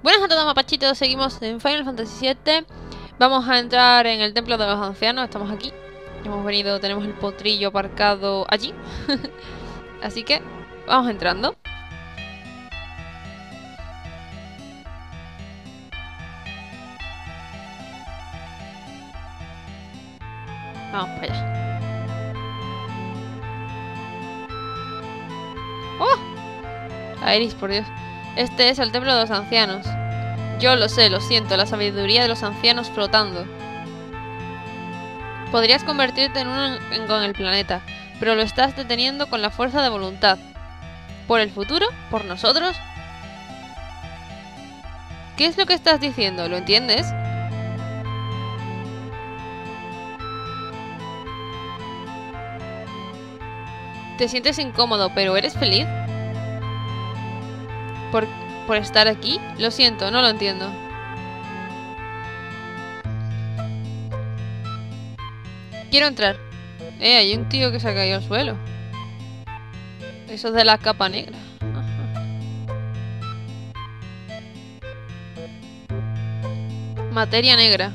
Buenas a todos mapachitos, seguimos en Final Fantasy VII Vamos a entrar en el templo de los ancianos, estamos aquí. Hemos venido, tenemos el potrillo aparcado allí. Así que, vamos entrando. Vamos para allá. ¡Oh! Iris, por Dios este es el templo de los ancianos. Yo lo sé, lo siento, la sabiduría de los ancianos flotando. Podrías convertirte en uno con el planeta, pero lo estás deteniendo con la fuerza de voluntad. ¿Por el futuro? ¿Por nosotros? ¿Qué es lo que estás diciendo? ¿Lo entiendes? Te sientes incómodo, pero ¿eres feliz? Por, por estar aquí? Lo siento, no lo entiendo. Quiero entrar. Eh, hay un tío que se ha caído al suelo. Eso es de la capa negra. Materia negra.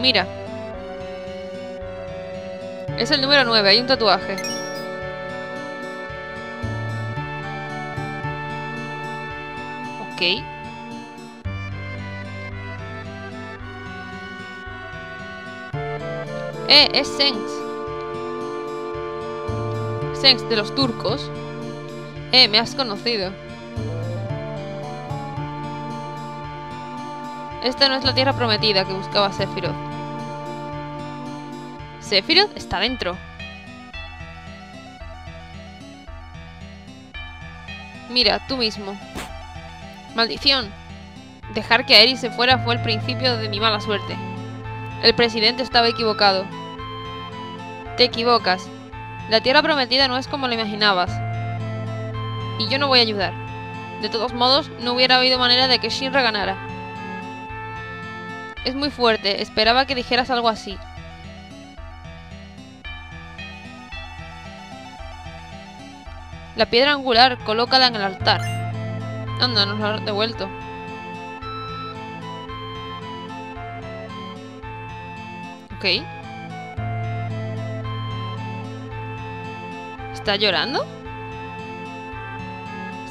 Mira. Es el número 9, hay un tatuaje. Eh, es Sengs. Sengs de los turcos. Eh, me has conocido. Esta no es la tierra prometida que buscaba Sephiroth. Sephiroth está dentro. Mira, tú mismo. Maldición. Dejar que Aerys se fuera fue el principio de mi mala suerte. El presidente estaba equivocado. Te equivocas. La tierra prometida no es como lo imaginabas. Y yo no voy a ayudar. De todos modos, no hubiera habido manera de que Shinra ganara. Es muy fuerte, esperaba que dijeras algo así. La piedra angular, colócala en el altar. Anda, nos lo ha devuelto. Ok. ¿Está llorando?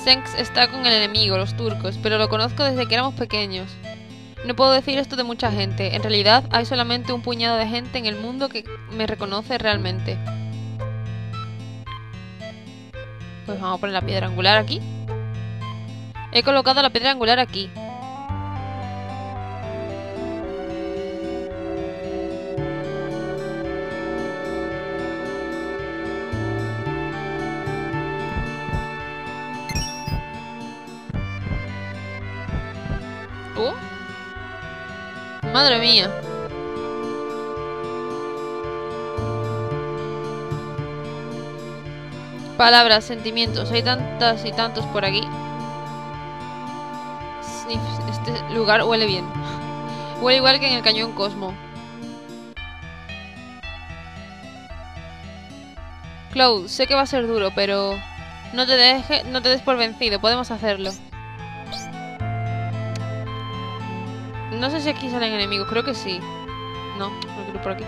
Senks está con el enemigo, los turcos, pero lo conozco desde que éramos pequeños. No puedo decir esto de mucha gente. En realidad, hay solamente un puñado de gente en el mundo que me reconoce realmente. Pues vamos a poner la piedra angular aquí. He colocado la piedra angular aquí. Oh. Madre mía. Palabras, sentimientos, hay tantas y tantos por aquí. Este lugar huele bien. Huele igual que en el cañón Cosmo. Cloud, sé que va a ser duro, pero... No te, deje, no te des por vencido, podemos hacerlo. No sé si aquí salen enemigos, creo que sí. No, no quiero por aquí.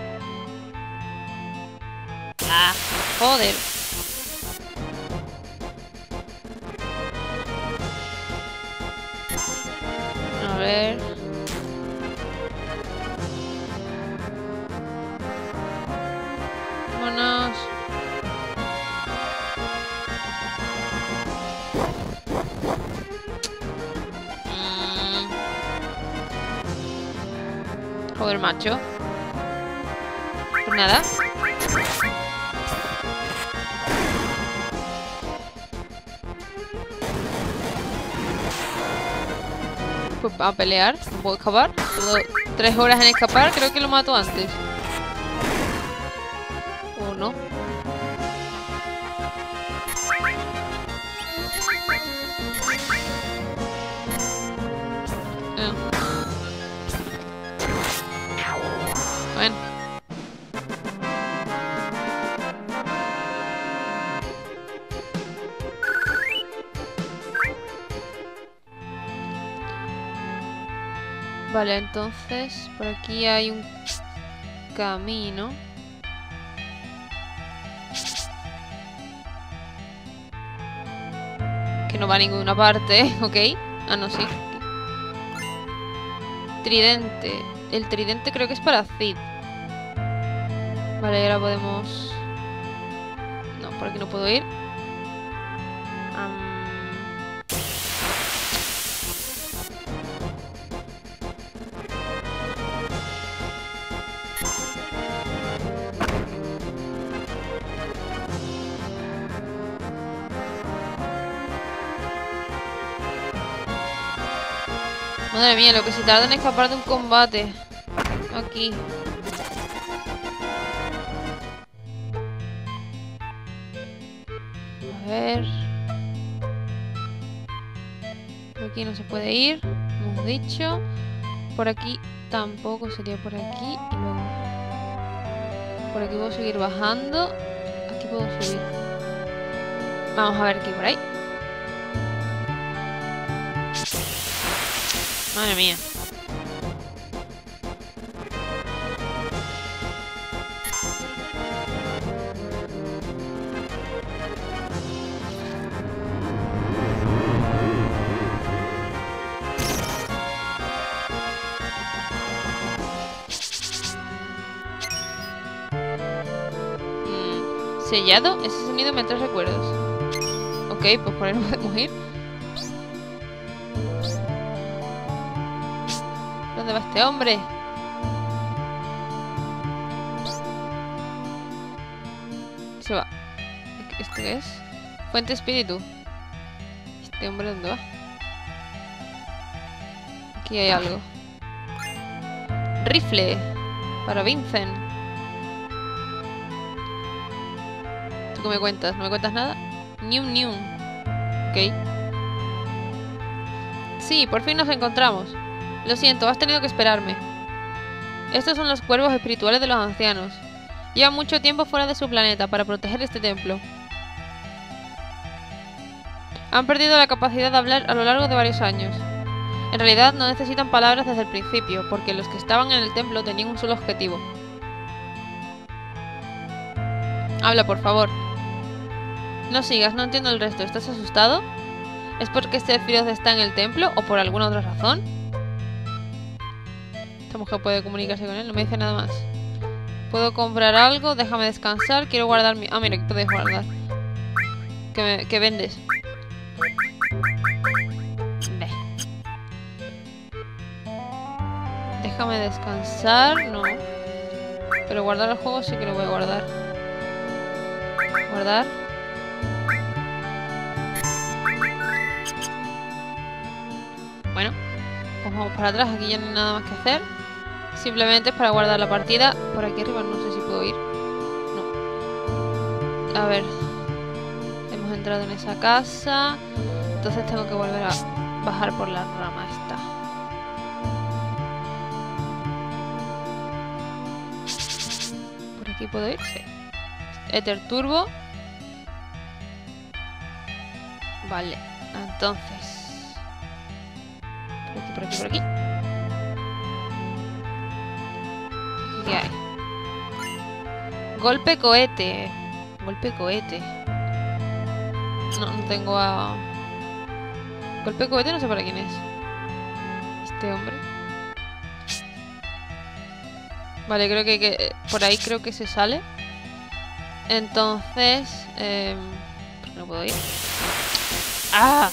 Ah, joder. Ver. Vámonos. Mm. Joder, macho. Pues nada. A pelear. Puedo escapar. tres horas en escapar. Creo que lo mato antes. ¿O no? Vale, entonces por aquí hay un camino. Que no va a ninguna parte, ¿ok? Ah, no, sí. Tridente. El tridente creo que es para Cid. Vale, ahora podemos... No, por aquí no puedo ir. Madre mía, lo que se tarda en escapar de un combate. Aquí. A ver. Por aquí no se puede ir. Hemos dicho. Por aquí tampoco sería por aquí. Y luego. Por aquí puedo seguir bajando. Aquí puedo subir. Vamos a ver qué hay por ahí. Madre mía. Mm, sellado, ese sonido me trae recuerdos. Ok, pues por ahí no podemos ir. ¿Dónde va este hombre? Se va. ¿Esto qué es? Fuente espíritu. ¿Este hombre dónde va? Aquí hay algo. Rifle. Para Vincent. ¿Tú qué me cuentas? ¿No me cuentas nada? Nium Nium. Ok. Sí, por fin nos encontramos. Lo siento, has tenido que esperarme. Estos son los cuervos espirituales de los ancianos. Llevan mucho tiempo fuera de su planeta para proteger este templo. Han perdido la capacidad de hablar a lo largo de varios años. En realidad no necesitan palabras desde el principio, porque los que estaban en el templo tenían un solo objetivo. Habla, por favor. No sigas, no entiendo el resto. ¿Estás asustado? ¿Es porque este Firoz está en el templo o por alguna otra razón? Esta mujer puede comunicarse con él, no me dice nada más. ¿Puedo comprar algo? Déjame descansar. Quiero guardar mi... Ah, mira, que puedes guardar. ¿Qué, vendes? Ve. Déjame descansar. No. Pero guardar el juego sí que lo voy a guardar. Guardar. Bueno. Pues vamos para atrás. Aquí ya no hay nada más que hacer. Simplemente es para guardar la partida. Por aquí arriba no sé si puedo ir. No. A ver. Hemos entrado en esa casa. Entonces tengo que volver a bajar por la rama esta. ¿Por aquí puedo ir? Sí. Ether Turbo. Vale. Entonces. Por aquí, por aquí, por aquí. Golpe cohete. Golpe cohete. No, no tengo a... Golpe cohete no sé para quién es. Este hombre. Vale, creo que, por ahí creo que se sale. Entonces... Eh, no puedo ir? ¡Ah!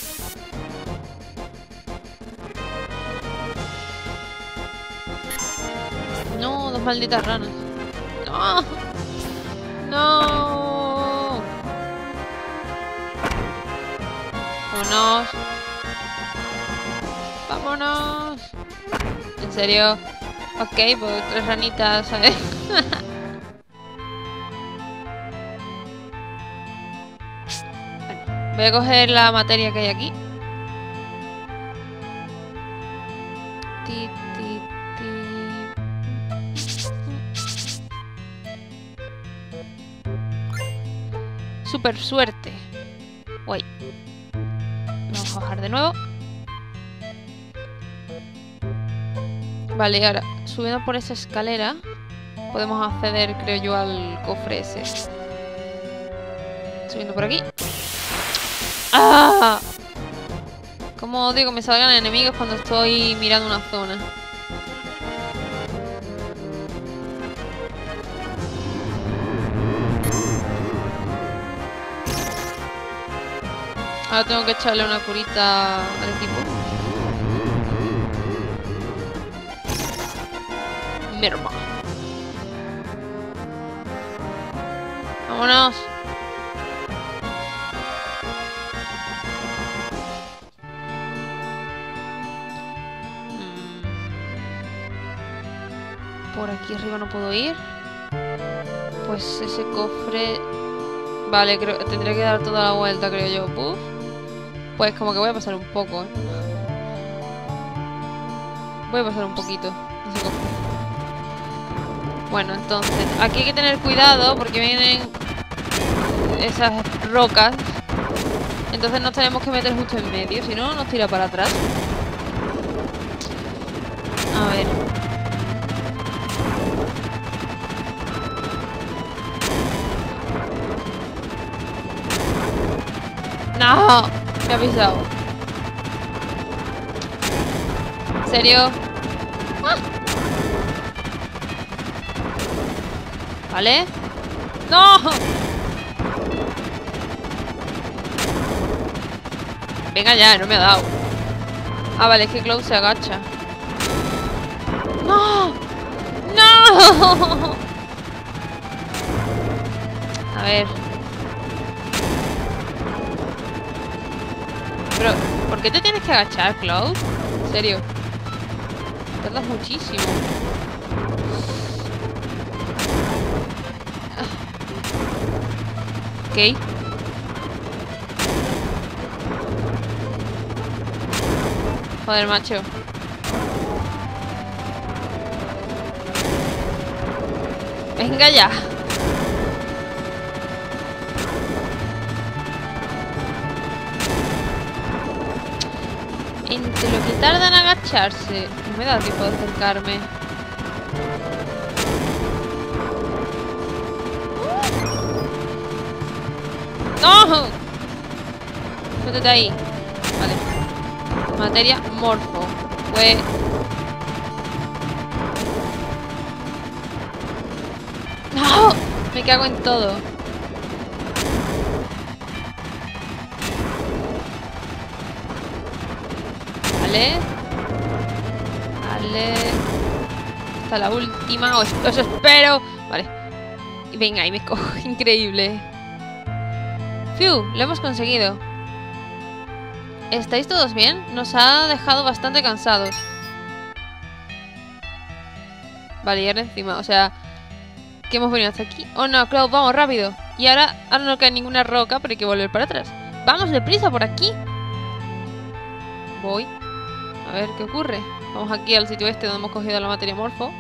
No, dos malditas ranas. No. No. Vámonos. Vámonos. ¿En serio? Ok, pues tres ranitas, ¿sabes? bueno, voy a coger la materia que hay aquí. Super suerte. Uy. Vamos a bajar de nuevo. Vale, ahora, subiendo por esa escalera, podemos acceder, creo yo, al cofre ese. Subiendo por aquí. ¡Ah! Como digo, me salgan enemigos cuando estoy mirando una zona. Ahora tengo que echarle una curita al equipo. Merma. Vámonos. Mm. Por aquí arriba no puedo ir. Pues ese cofre... Vale, creo tendría que dar toda la vuelta, creo yo. Pues como que voy a pasar un poco, ¿eh? Voy a pasar un poquito. Bueno, entonces, aquí hay que tener cuidado porque vienen esas rocas. Entonces nos tenemos que meter justo en medio, si no nos tira para atrás. A ver. ¡No! Me ha pisado. ¿En serio? ¡Ah! ¿Vale? ¡No! Venga ya, no me ha dado. Ah, vale, es que Cloud se agacha. ¡No! ¡No! A ver. Pero, ¿por qué te tienes que agachar, Cloud? En serio. Tardas muchísimo. Ok. Joder, macho. Venga ya. Entre lo que tarda en agacharse, no me da tiempo de acercarme. ¡No! Métete ahí. Vale. Materia morfo. Fue... ¡No! Me cago en todo. Vale. Vale. Hasta la última. Os, os espero. Vale. Venga, ahí me cojo. Increíble. ¡Fiu! Lo hemos conseguido. ¿Estáis todos bien? Nos ha dejado bastante cansados. Vale, y ahora encima, o sea... Que hemos venido hasta aquí. Oh no, Cloud, vamos, rápido. Y ahora, ahora no cae ninguna roca, pero hay que volver para atrás. ¡Vamos, deprisa, por aquí! Voy. A ver, ¿qué ocurre? Vamos aquí al sitio este donde hemos cogido la materia morfo.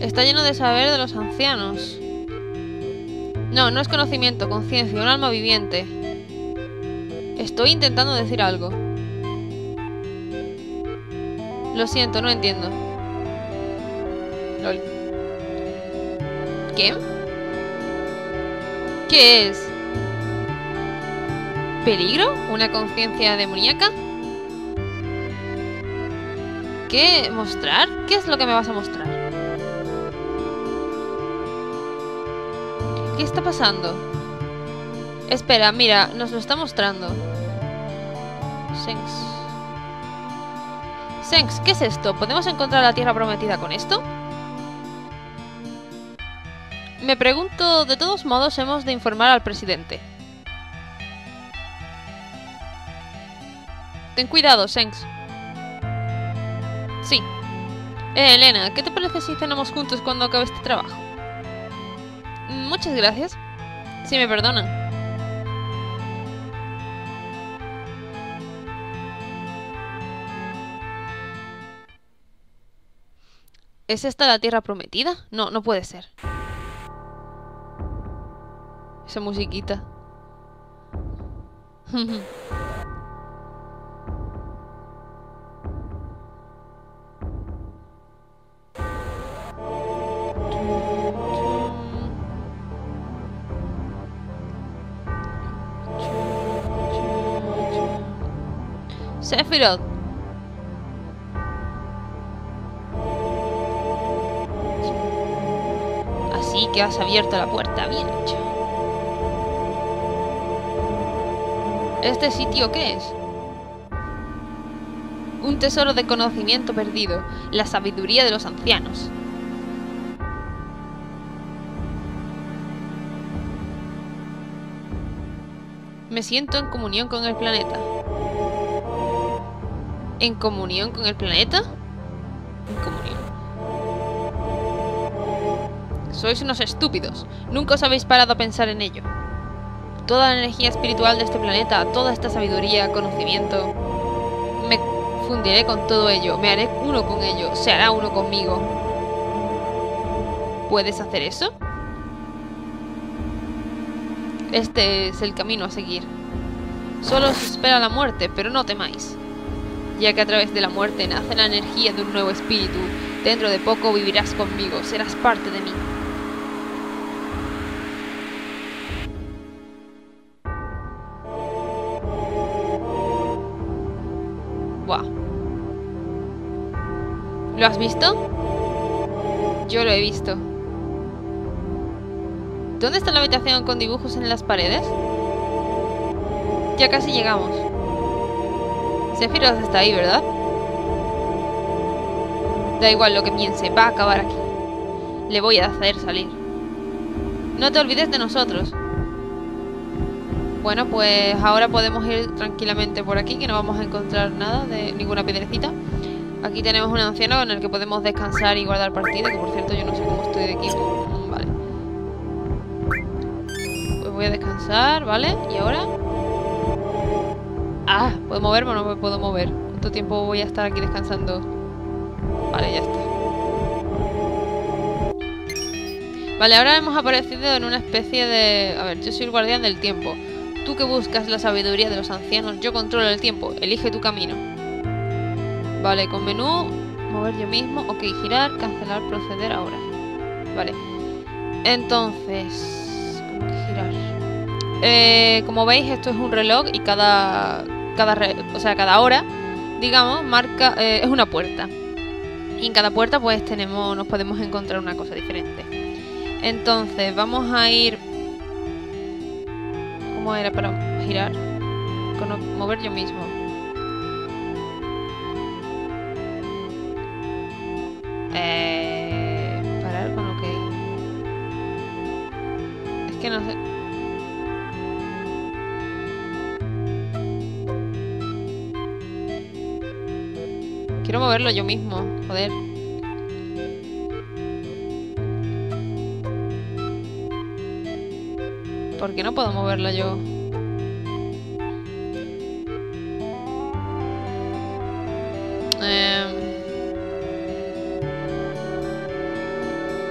Está lleno de saber de los ancianos. No, no es conocimiento, conciencia, un alma viviente. Estoy intentando decir algo. Lo siento, no entiendo. Lol. ¿Qué? ¿Qué es? ¿Peligro? ¿Una conciencia demoníaca? ¿Qué? ¿Mostrar? ¿Qué es lo que me vas a mostrar? ¿Qué está pasando? Espera, mira, nos lo está mostrando. Senks. Senks, ¿qué es esto? ¿Podemos encontrar la tierra prometida con esto? Me pregunto, de todos modos hemos de informar al presidente. Ten cuidado, Senks. Sí. Eh, Elena, ¿qué te parece si cenamos juntos cuando acabe este trabajo? Muchas gracias. Si me perdonan. ¿Es esta la tierra prometida? No, no puede ser. Esa musiquita. Sephiroth. Así que has abierto la puerta, bien hecho. ¿Este sitio qué es? Un tesoro de conocimiento perdido, la sabiduría de los ancianos. Me siento en comunión con el planeta. ¿En comunión con el planeta? En comunión. Sois unos estúpidos. Nunca os habéis parado a pensar en ello. Toda la energía espiritual de este planeta, toda esta sabiduría, conocimiento... Me fundiré con todo ello, me haré uno con ello, se hará uno conmigo. ¿Puedes hacer eso? Este es el camino a seguir. Solo os espera la muerte, pero no temáis. Ya que a través de la muerte nace la energía de un nuevo espíritu, dentro de poco vivirás conmigo, serás parte de mí. ¿Lo has visto? Yo lo he visto. ¿Dónde está la habitación con dibujos en las paredes? Ya casi llegamos. Sephiroth está ahí, ¿verdad? Da igual lo que piense, va a acabar aquí. Le voy a hacer salir. No te olvides de nosotros. Bueno, pues ahora podemos ir tranquilamente por aquí, que no vamos a encontrar nada de ninguna piedrecita. Aquí tenemos un anciano con el que podemos descansar y guardar partida, que por cierto yo no sé cómo estoy de equipo. Mm, vale. Pues voy a descansar, ¿vale? Y ahora... Ah, ¿puedo moverme o no me puedo mover? ¿Cuánto tiempo voy a estar aquí descansando? Vale, ya está. Vale, ahora hemos aparecido en una especie de... A ver, yo soy el guardián del tiempo. Tú que buscas la sabiduría de los ancianos, yo controlo el tiempo. Elige tu camino. Vale, con menú, mover yo mismo. Ok, girar, cancelar, proceder ahora. Vale. Entonces, ¿cómo girar? Eh, como veis, esto es un reloj y cada, cada o sea, cada hora, digamos, marca, eh, es una puerta. Y en cada puerta, pues tenemos, nos podemos encontrar una cosa diferente. Entonces, vamos a ir ¿Cómo era para girar? Con mover yo mismo. Eh, parar con OK. Es que no sé. Quiero moverlo yo mismo, joder. ¿Por qué no puedo moverla yo?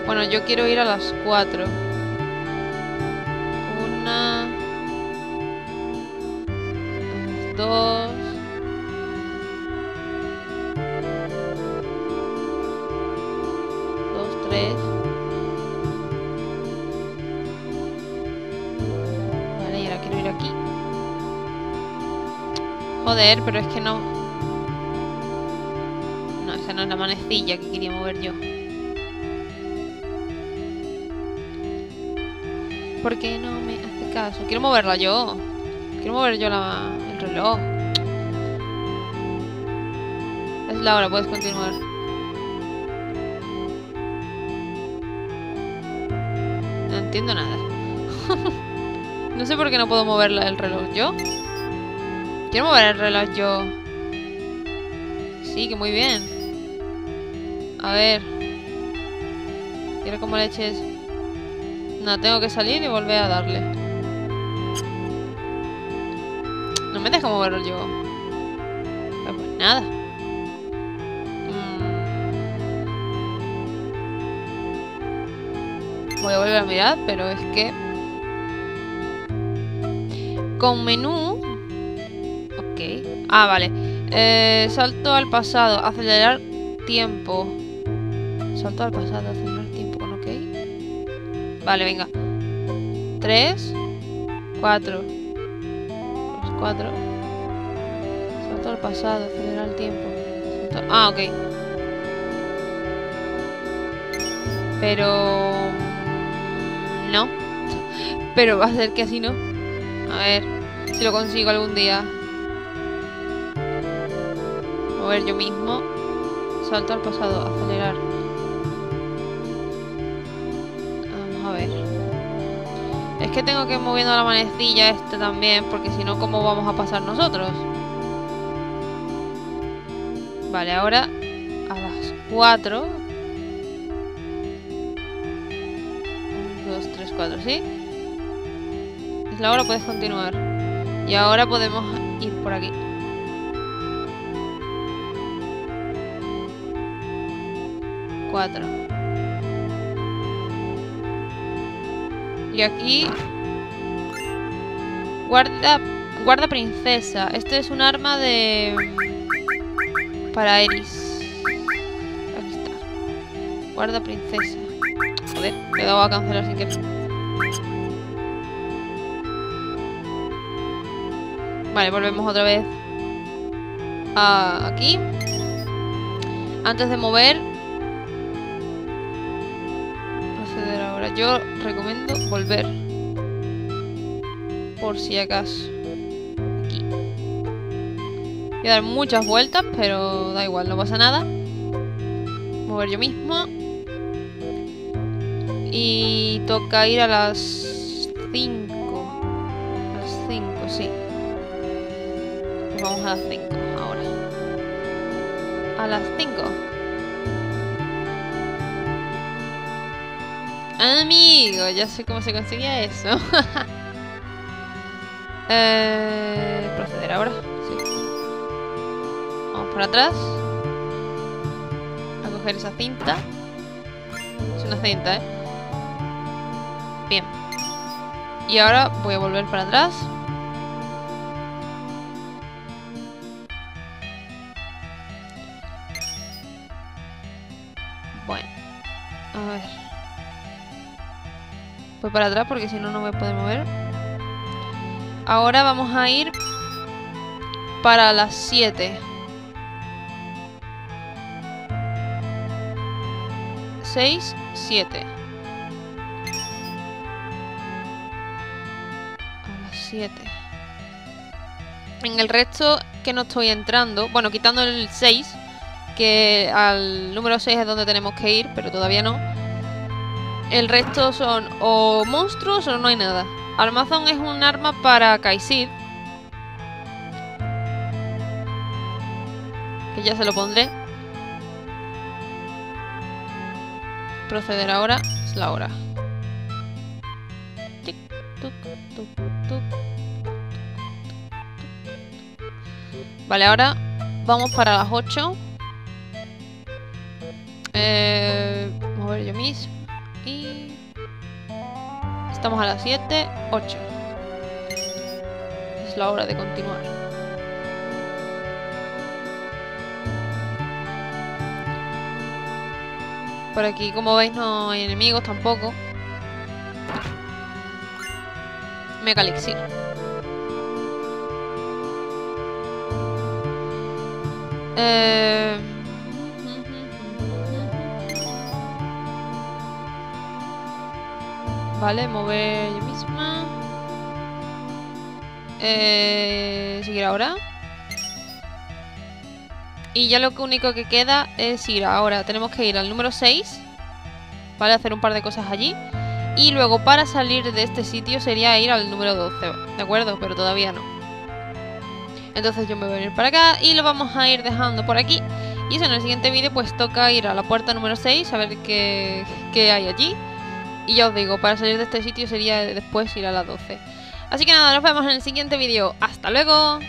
Bueno, yo quiero ir a las 4. Una... Dos... Dos, tres... Vale, y ahora quiero ir aquí. Joder, pero es que no... No, esa no es la manecilla que quería mover yo. ¿Por qué no me hace caso? Quiero moverla yo. Quiero mover yo la, el reloj. Es la hora, puedes continuar. No entiendo nada. no sé por qué no puedo mover el reloj yo. Quiero mover el reloj yo. Sí, que muy bien. A ver. Quiero como leches. Tengo que salir y volver a darle. No me deja moverlo yo. Pues, nada. Mm. Voy a volver a mirar, pero es que... Con menú... Ok. Ah, vale. Eh, salto al pasado. Acelerar tiempo. Salto al pasado. Acelerar. Vale, venga. 3. 4. 4. Salto al pasado. Acelerar el tiempo. Ah, ok. Pero... No. Pero va a ser que así no. A ver si lo consigo algún día. Mover yo mismo. Salto al pasado. Acelerar. Es que tengo que ir moviendo la manecilla este también. Porque si no, ¿cómo vamos a pasar nosotros? Vale, ahora a las 4. 1, 2, 3, 4, ¿sí? Es la hora, puedes continuar. Y ahora podemos ir por aquí. Cuatro. Aquí... Guarda... Guarda princesa. Este es un arma de... Para Eris. Aquí está. Guarda princesa. Joder, le he dado a cancelar sin querer. Vale, volvemos otra vez aquí. Antes de mover... Yo recomiendo volver. Por si acaso. Aquí. Voy a dar muchas vueltas, pero da igual, no pasa nada. Mover yo mismo. Y toca ir a las 5. A las 5, sí. Pues vamos a las 5 ahora. A las 5. Amigo, ya sé cómo se conseguía eso. eh, proceder ahora. Sí. Vamos por atrás. A coger esa cinta. Es una cinta, ¿eh? Bien. Y ahora voy a volver para atrás. Voy para atrás porque si no, no me puedo mover. Ahora vamos a ir para las 7. 6, 7. A las 7. En el resto que no estoy entrando, bueno, quitando el 6, que al número 6 es donde tenemos que ir, pero todavía no. El resto son o monstruos o no hay nada. Armazón es un arma para Kaisid. Que ya se lo pondré. Proceder ahora. Es la hora. Vale, ahora vamos para las 8. Eh, mover yo mismo. Estamos a las 7, 8. Es la hora de continuar. Por aquí, como veis, no hay enemigos tampoco. Mega. Eh... Vale, mover yo misma. Eh, seguir ahora. Y ya lo único que queda es ir ahora. Tenemos que ir al número 6. Vale, hacer un par de cosas allí. Y luego para salir de este sitio sería ir al número 12. ¿De acuerdo? Pero todavía no. Entonces yo me voy a venir para acá y lo vamos a ir dejando por aquí. Y eso en el siguiente vídeo pues toca ir a la puerta número 6 a ver qué, qué hay allí. Y ya os digo, para salir de este sitio sería después ir a las 12. Así que nada, nos vemos en el siguiente vídeo. ¡Hasta luego!